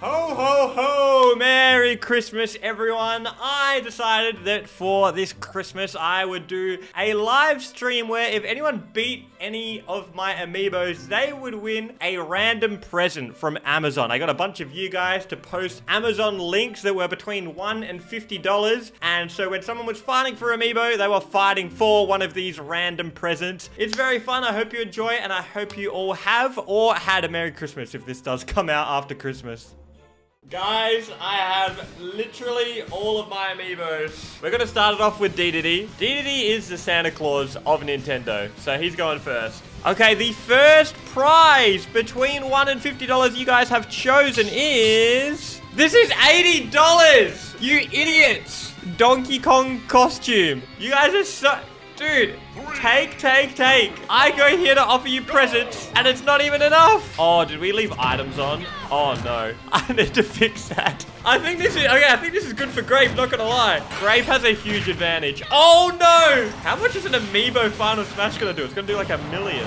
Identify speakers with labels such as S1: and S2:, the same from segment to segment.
S1: Ho, ho, ho! Merry Christmas, everyone! I decided that for this Christmas, I would do a live stream where if anyone beat any of my amiibos, they would win a random present from Amazon. I got a bunch of you guys to post Amazon links that were between $1 and $50. And so when someone was fighting for amiibo, they were fighting for one of these random presents. It's very fun. I hope you enjoy, and I hope you all have or had a Merry Christmas if this does come out after Christmas. Guys, I have literally all of my amiibos. We're gonna start it off with Dedede. Dedede is the Santa Claus of Nintendo, so he's going first. Okay, the first prize between one and $50 you guys have chosen is... This is $80! You idiots! Donkey Kong costume. You guys are so... Dude, take, take, take. I go here to offer you presents, and it's not even enough. Oh, did we leave items on? Oh, no. I need to fix that. I think this is, okay, I think this is good for Grape, not gonna lie. Grape has a huge advantage. Oh, no. How much is an Amiibo Final Smash gonna do? It's gonna do like a million.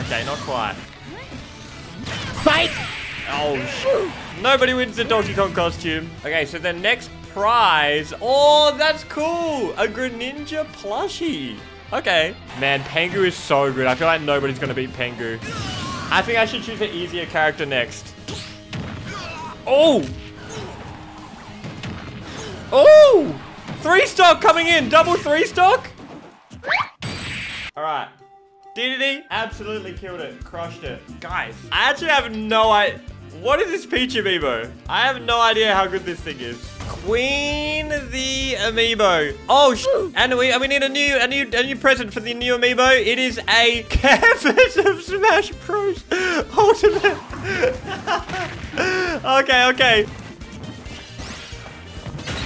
S1: Okay, not quite.
S2: Fight!
S1: Oh, shoot. Nobody wins the Donkey Kong costume. Okay, so the next prize. Oh, that's cool. A Greninja plushie. Okay. Man, Pengu is so good. I feel like nobody's going to beat Pengu. I think I should choose an easier character next. Oh! Oh! Three stock coming in. Double three stock? All right. Dedede absolutely killed it. Crushed it. Guys, I actually have no idea. What is this Peach amiibo? I have no idea how good this thing is. Queen the amiibo. Oh, sh and we and we need a new a new a new present for the new amiibo. It is a canvas of Smash Bros. Ultimate. okay, okay.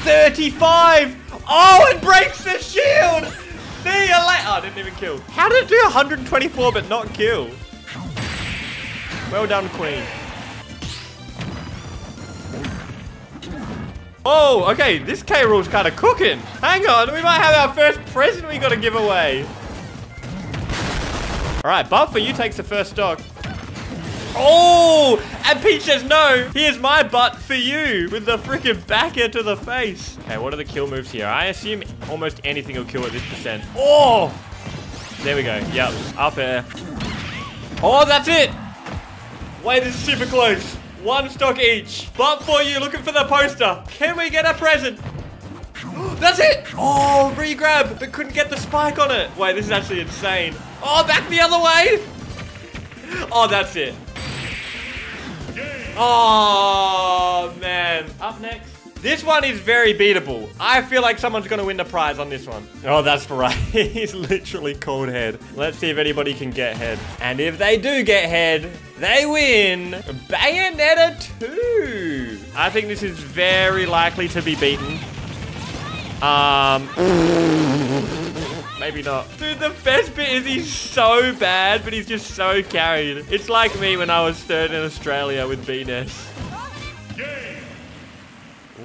S1: 35. Oh, it breaks the shield. See you later. Oh, I didn't even kill. How did it do 124 but not kill? Well done, Queen. Oh, okay, this K. Rool's kind of cooking. Hang on, we might have our first present we got to give away. All right, Buffer, you takes the first stock. Oh, and Peach says no. Here's my butt for you with the freaking backer to the face. Okay, what are the kill moves here? I assume almost anything will kill at this percent. Oh, there we go. Yep, up air. Oh, that's it. Wait, this is super close. One stock each. But for you, looking for the poster. Can we get a present? That's it! Oh, re-grab, but couldn't get the spike on it. Wait, this is actually insane. Oh, back the other way! Oh, that's it. Oh, man. Up next. This one is very beatable. I feel like someone's going to win the prize on this one. Oh, that's right. He's literally called head. Let's see if anybody can get head. And if they do get head, they win Bayonetta 2. I think this is very likely to be beaten. Um... Maybe not. Dude, the best bit is he's so bad, but he's just so carried. It's like me when I was third in Australia with BNES.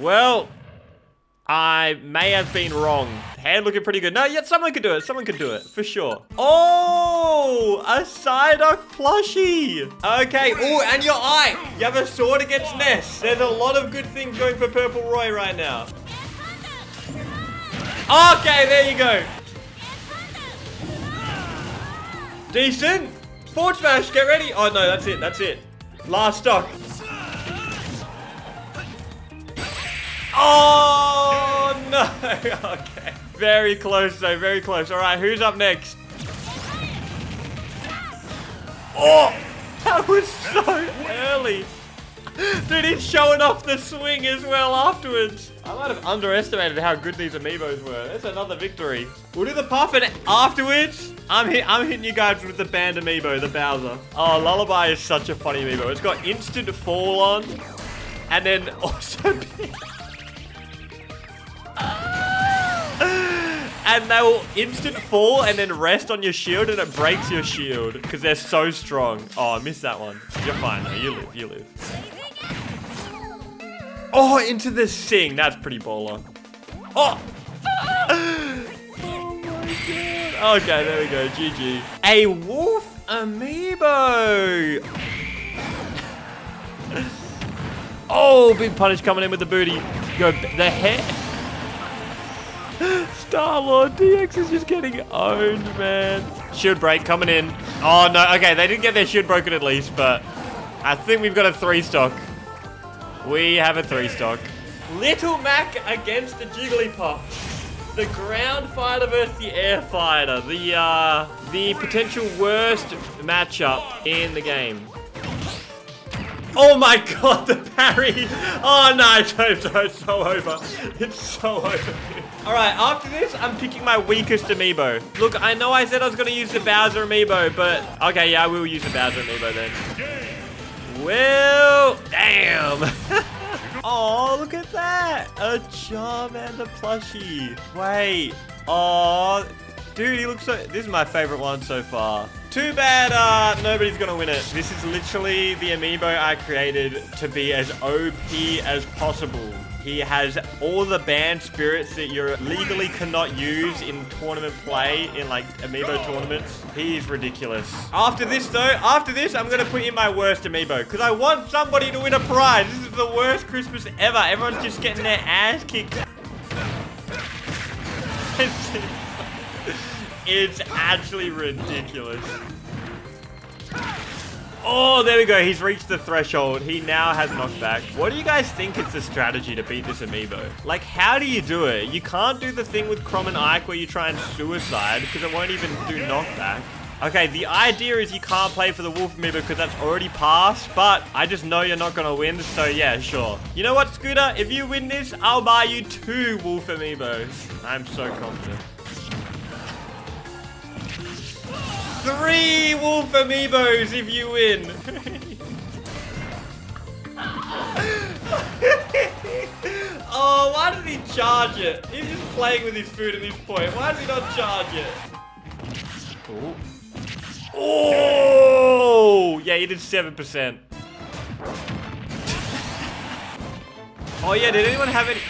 S1: Well, I may have been wrong. Hand looking pretty good. No, yet someone could do it. Someone could do it, for sure. Oh, a Psyduck plushie. Okay, oh, and your eye. You have a sword against Ness. There's a lot of good things going for Purple Roy right now. Okay, there you go. Decent. Forward smash, get ready. Oh, no, that's it, that's it. Last stock. Oh, no. Okay. Very close, though. Very close. All right, who's up next? Oh, that was so early. Dude, he's showing off the swing as well afterwards. I might have underestimated how good these amiibos were. That's another victory. We'll do the puff and afterwards, I'm, hit, I'm hitting you guys with the band amiibo, the Bowser. Oh, Lullaby is such a funny amiibo. It's got instant fall on and then also... and they will instant fall and then rest on your shield and it breaks your shield because they're so strong. Oh, I missed that one. You're fine though. You live. You live. Oh, into the sing. That's pretty baller. Oh. oh my god. Okay, there we go. GG. A wolf amiibo. Oh, big punish coming in with the booty. Go the head. Star-Lord DX is just getting owned, man. Shield break coming in. Oh, no. Okay, they didn't get their shield broken at least, but I think we've got a three stock. We have a three stock. Little Mac against the Jigglypuff. The ground fighter versus the air fighter. The, uh, the potential worst matchup in the game. Oh my god, the parry! Oh no, it's, it's so over. It's so over. Alright, after this, I'm picking my weakest amiibo. Look, I know I said I was going to use the Bowser amiibo, but... Okay, yeah, I will use the Bowser amiibo then. Well, damn. oh, look at that. A Charmander plushie. Wait. Oh, dude, he looks so... This is my favorite one so far. Too bad uh, nobody's gonna win it. This is literally the amiibo I created to be as OP as possible. He has all the banned spirits that you legally cannot use in tournament play, in like amiibo tournaments. He is ridiculous. After this though, after this, I'm gonna put in my worst amiibo because I want somebody to win a prize. This is the worst Christmas ever. Everyone's just getting their ass kicked. It's actually ridiculous. Oh, there we go. He's reached the threshold. He now has knockback. What do you guys think is the strategy to beat this amiibo? Like, how do you do it? You can't do the thing with Chrom and Ike where you try and suicide because it won't even do knockback. Okay, the idea is you can't play for the Wolf amiibo because that's already passed, but I just know you're not going to win, so yeah, sure. You know what, Scooter? If you win this, I'll buy you two Wolf amiibos. I'm so confident. Three wolf amiibos if you win. oh, why did he charge it? He's just playing with his food at this point. Why does he not charge it? Oh. Oh! Yeah, he did 7%. oh, yeah, did anyone have any...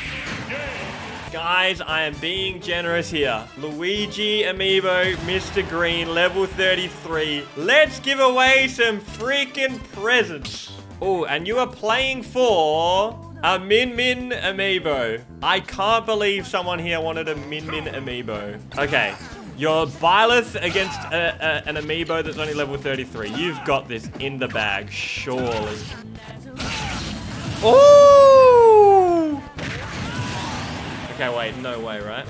S1: Guys, I am being generous here. Luigi Amiibo, Mr. Green, level 33. Let's give away some freaking presents. Oh, and you are playing for a Min Min Amiibo. I can't believe someone here wanted a Min Min Amiibo. Okay. You're Byleth against a, a, an Amiibo that's only level 33. You've got this in the bag, surely. Oh! Okay, wait, no way, right?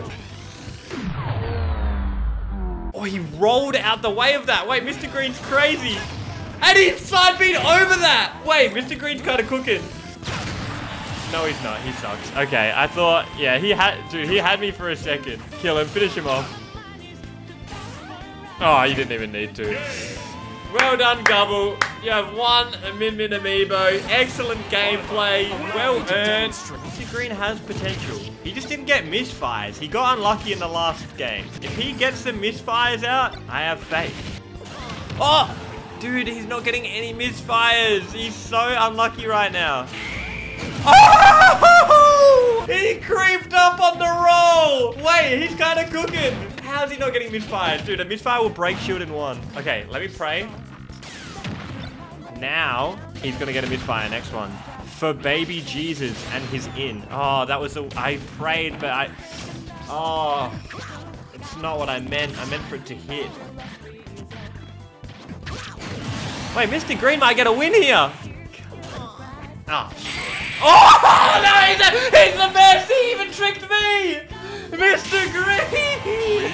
S1: Oh, he rolled out the way of that. Wait, Mr. Green's crazy. And he side beat over that. Wait, Mr. Green's kind of cooking. No, he's not. He sucks. Okay, I thought, yeah, he had, dude, he had me for a second. Kill him, finish him off. Oh, you didn't even need to. Well done, Gubble. You have won a Min Min Amiibo. Excellent gameplay. Well earned. Mr. Green has potential. He just didn't get misfires. He got unlucky in the last game. If he gets the misfires out, I have faith. Oh! Dude, he's not getting any misfires. He's so unlucky right now. Oh! He creeped up on the roll. Wait, he's kind of cooking. How's he not getting misfires? Dude, a misfire will break shield in one. Okay, let me pray. Now, he's to get a misfire. Next one. For baby Jesus and his in. Oh, that was a... I prayed, but I... Oh. It's not what I meant. I meant for it to hit. Wait, Mr. Green might get a win here. Ah. Oh, Oh, no, he's, a, he's the best. He even tricked me. Mr. Green.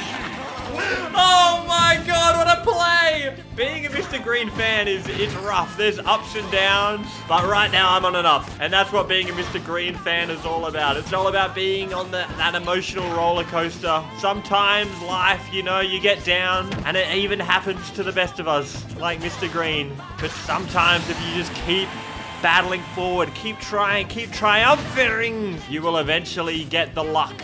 S1: Oh my god, what a play! Being a Mr. Green fan is it's rough. There's ups and downs, but right now I'm on an up. And that's what being a Mr. Green fan is all about. It's all about being on the, that emotional roller coaster. Sometimes life, you know, you get down, and it even happens to the best of us, like Mr. Green. But sometimes if you just keep battling forward. Keep trying, keep triumphing. You will eventually get the luck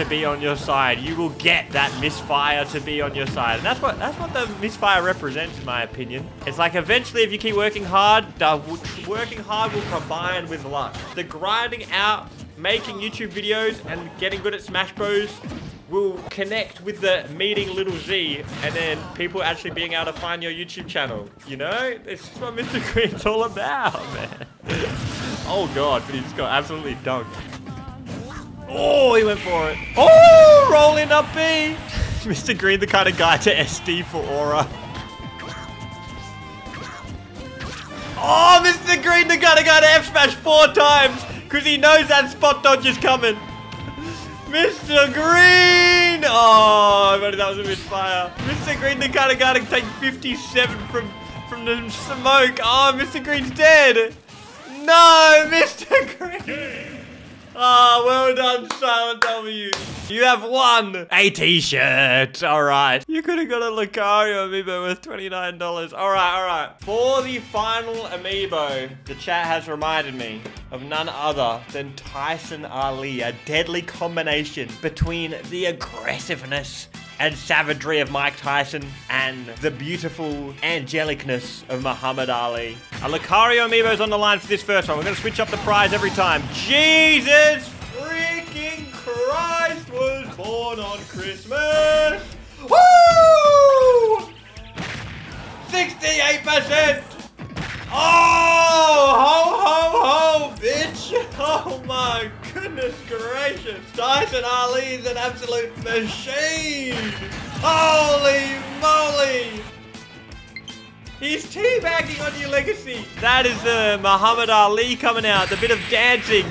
S1: to be on your side. You will get that misfire to be on your side. And that's what that's what the misfire represents, in my opinion. It's like eventually, if you keep working hard, the working hard will combine with luck. The grinding out, making YouTube videos, and getting good at Smash Bros will connect with the meeting little Z and then people actually being able to find your YouTube channel. You know? This is what Mr. Green's all about, man. oh god, but he just got absolutely dunked. Oh, he went for it. Oh, rolling up B. Mr. Green, the kind of guy to SD for Aura. Oh, Mr. Green, the kind of guy to F smash four times because he knows that spot dodge is coming. Mr. Green! Oh, but that was a misfire. Mr. Green, the kind of guy to take 57 from, from the smoke. Oh, Mr. Green's dead. No, Mr. Green. Well done, Silent W. You have won a t-shirt. All right. You could have got a Lucario amiibo worth $29. All right, all right. For the final amiibo, the chat has reminded me of none other than Tyson Ali, a deadly combination between the aggressiveness and savagery of Mike Tyson and the beautiful angelicness of Muhammad Ali. A Lucario amiibo's on the line for this first one. We're going to switch up the prize every time. Jesus born on Christmas! Woo! 68%! Oh, ho, ho, ho, bitch. Oh my goodness gracious. Tyson Ali is an absolute machine. Holy moly. He's teabagging on your legacy. That is the Muhammad Ali coming out, the bit of dancing.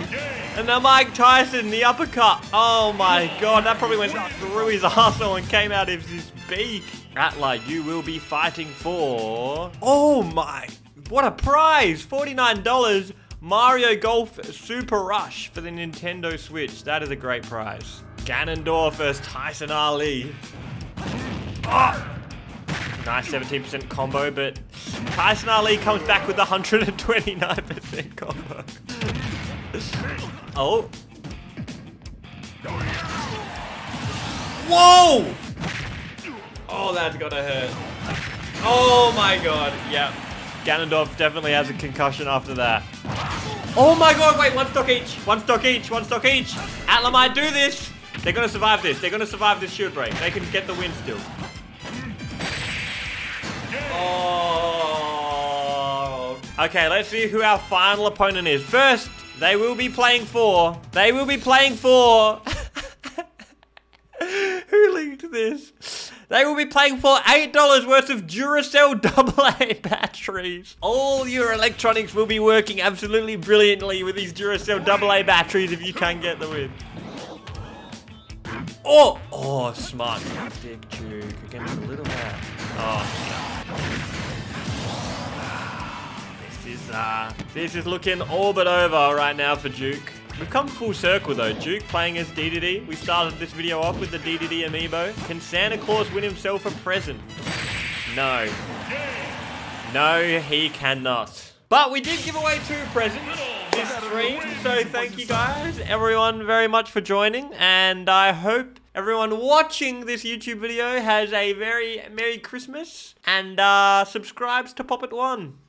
S1: And the Mike Tyson, the uppercut. Oh my god, that probably went through his arsehole and came out of his beak. Atla, you will be fighting for... Oh my what a prize! $49 Mario Golf Super Rush for the Nintendo Switch. That is a great prize. Ganondorf versus Tyson Ali. Oh! Nice 17% combo, but Tyson Ali comes back with 129% combo. Oh. Whoa! Oh, that's gotta hurt. Oh my god, yep. Ganondorf definitely has a concussion after that. Oh my god, wait, one stock each. One stock each, one stock each. Atla might do this. They're to survive this. They're to survive this shield break. They can get the win still. Oh. Okay, let's see who our final opponent is. First, they will be playing for. They will be playing for. who linked this? They will be playing for $8 worth of Duracell AA batteries. All your electronics will be working absolutely brilliantly with these Duracell AA batteries if you can get the win. Oh, oh, smart tactic, Duke, against a little man. Oh, This is, uh, this is looking all but over right now for Duke. We've come full circle though. Duke playing as DDD. We started this video off with the DDD amiibo. Can Santa Claus win himself a present? No. No, he cannot. But we did give away two presents this stream, so thank you guys, everyone, very much for joining, and I hope everyone watching this YouTube video has a very Merry Christmas, and uh, subscribes to Poppet One.